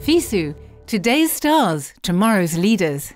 FISU, today's stars, tomorrow's leaders.